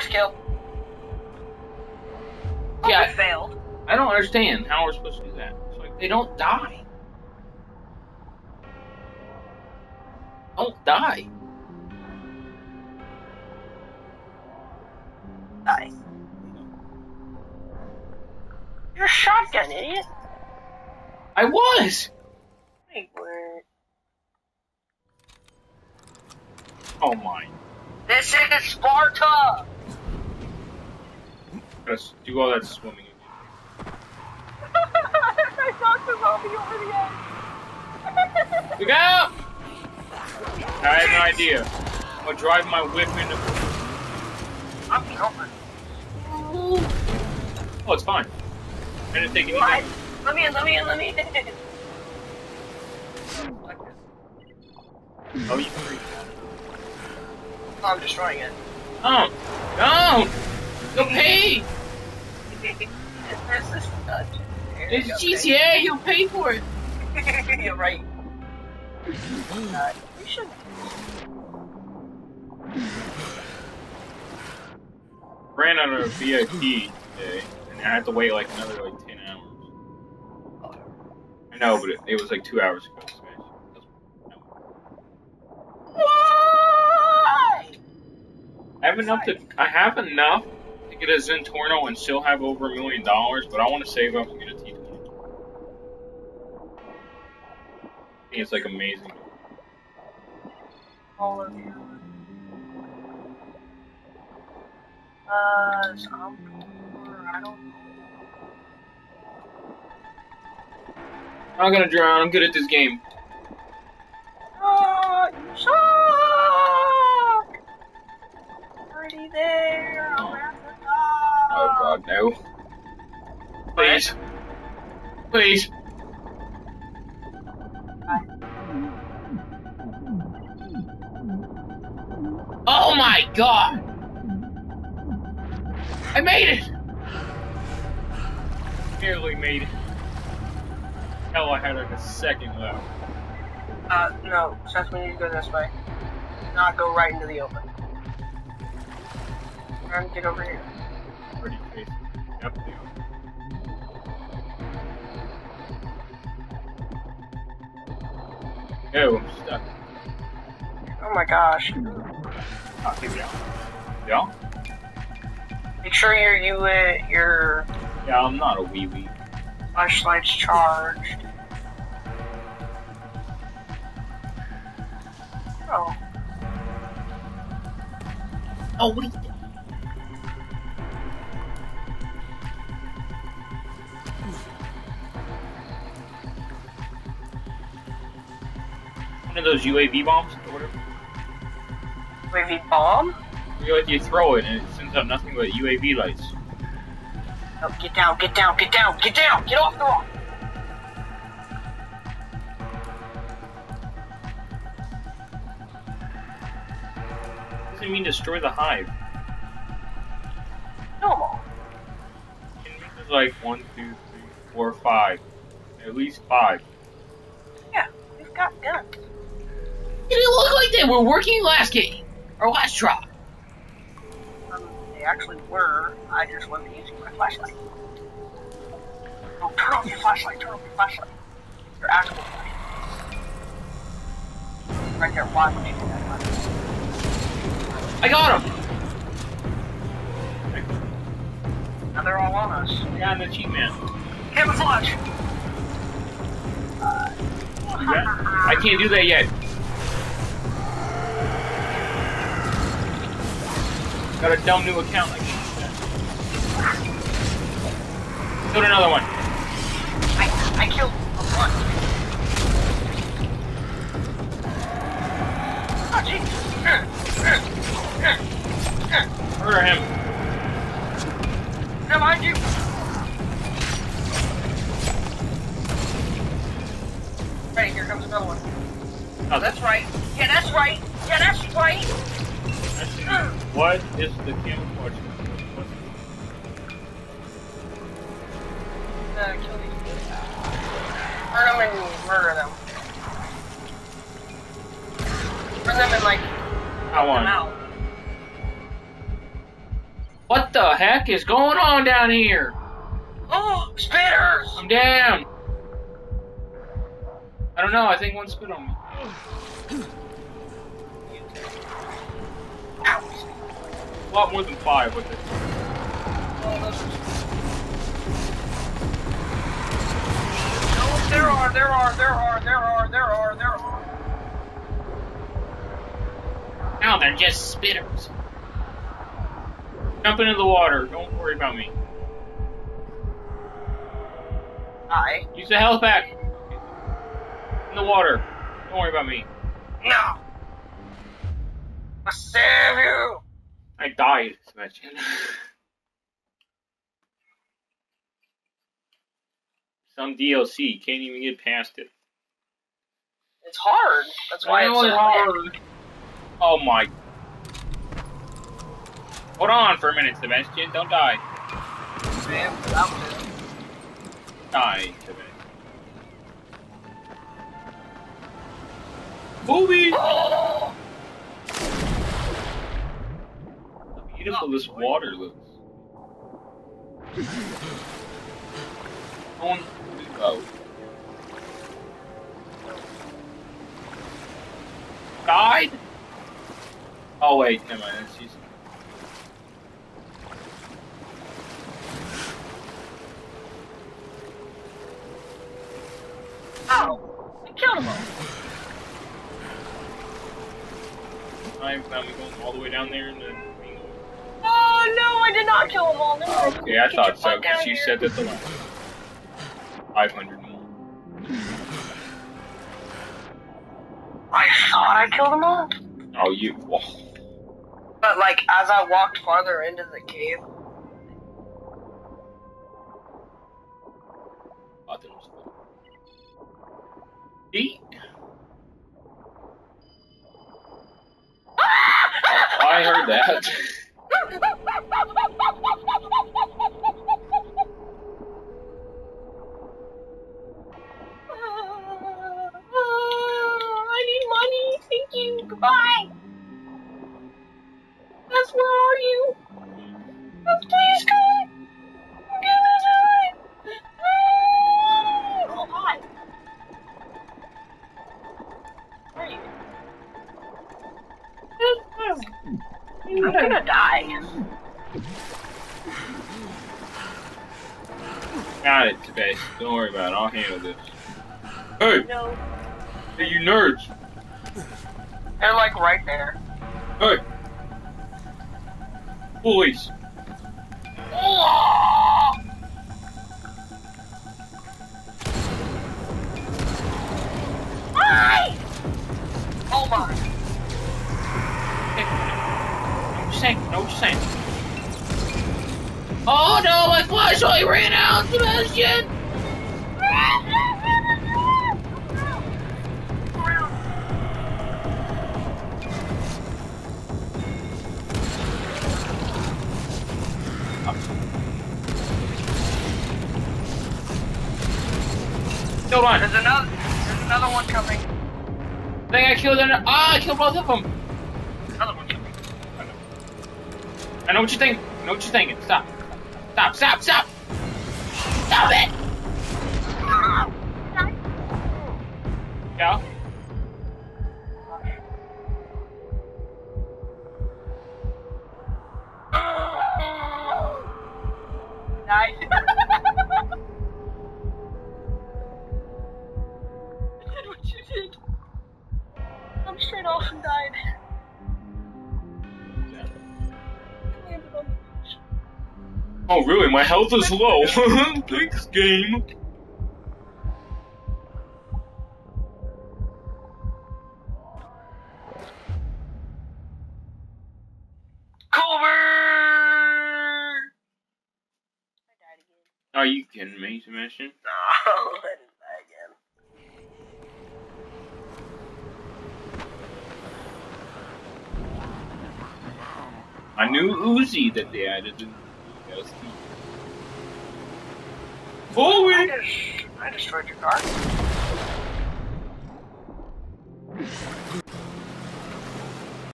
First kill. Oh, yeah. Oh, it failed. I don't understand how we're supposed to do that. It's like they don't die. Don't die. Die. You're a shotgun, idiot. I was. Wait, wait. Oh my. This is Sparta! Gotta do all that swimming again. I knocked the zombie over the edge. Look out! I have an idea. I'm gonna drive my whip into. I'm jumping. Oh, it's fine. I didn't take any What? Let me in, let me in, let me in. Oh, you free. Oh, I'm destroying it. Oh, don't! Don't! Go pay! This is dungeon. It's GTA, you'll pay for it! You're right. Uh, we should. Ran out of VIP today, and I had to wait like another like 10 hours. I know, but it, it was like two hours ago. I- have enough to. I have enough to get a Zentorno and still have over a million dollars, but I want to save up to get a T20. I think it's like amazing. All of you. Uh, some, or I don't know. I'm gonna drown. I'm good at this game. Oh. Please. Please. Oh my god! I made it! Nearly made it. Hell, I had like a second left. Uh, no, Seth, we need to go this way. Not go right into the open. And get over here. Pretty crazy. Yep, yeah. Oh, I'm stuck. Oh my gosh. Ah, here we go. Yeah? Make sure your you uh, your Yeah, I'm not a wee wee. flashlight's charged. Oh. Oh, what are you One of those UAV bombs or whatever. Wavy bomb? You, like, you throw it and it sends out nothing but UAV lights. Oh, get down, get down, get down, get down, get off the rock! doesn't mean destroy the hive. All. It means like one, two, three, four, five. At least five. Yeah, we've got guns. It didn't look like they were working last game. Or last try. Um, they actually were. I just wasn't using my flashlight. Oh, turn off your flashlight, turn off your flashlight. Your actual flashlight. Right there, why would you do that? I got him! Now they're all on us. Yeah, I'm the cheat man. Camouflage! Yeah? I can't do that yet. Got a dumb new account. like can't. Killed another one. I, I killed a one. Ah, oh, jeez. Murder him. Now mind you. Right, here comes another one. Oh, that's right. Yeah, that's right. Yeah, that's right. Actually, what is the camouflage? What's Uh, kill these. Burn them and murder them. Burn them and like How them on? out. What the heck is going on down here? Oh, spitters! I'm down. I don't know. I think one spit on me. Ow. A lot more than five with it. No, there are, there are, there are, there are, there are, there are. No, they're just spitters. Jump into the water. Don't worry about me. I Use the health pack. In the water. Don't worry about me. no. I save you. I died, Sebastian. Some DLC can't even get past it. It's hard. That's why it's so Really hard. Oh my. Hold on for a minute, Sebastian. Don't die. Man, without it. Die, Sebastian. Booby! Oh, How beautiful this water looks. On we go. Died? Oh wait, never mind. That's just... ow. I killed him all. I'm finally going all the way down there and then. Oh no, I not kill them all. No, Okay, I thought so because you said that the last 500 more. I thought I killed them all. Oh, you. Oh. But like, as I walked farther into the cave, thought there was four. Eat. Ah! Oh, I heard that. Yes, where are you? Yes, please come. I'm gonna die. Ah, oh, hi. Where are you? I'm gonna die. Got it, Sebastian. Don't worry about it. I'll handle this. Hey, No. hey, you nerds. They're like right there. Hey. Police. Oh! Oh my. No, saying? No, saying? Oh no, my flashlight ran out, Sebastian! Killed one. There's another. There's another one coming. I think I killed an. Ah, I killed both of them. Another one coming. I know what you're thinking. I know what you're thinking. Stop. Stop, stop, stop! Stop it! Yeah? Nice. Oh, really? My health is low. Thanks, game. Colbert! I died again. Are you kidding me, Sebastian? No, I didn't die again. I knew Uzi that they added to the DLC. I, just, I destroyed your car.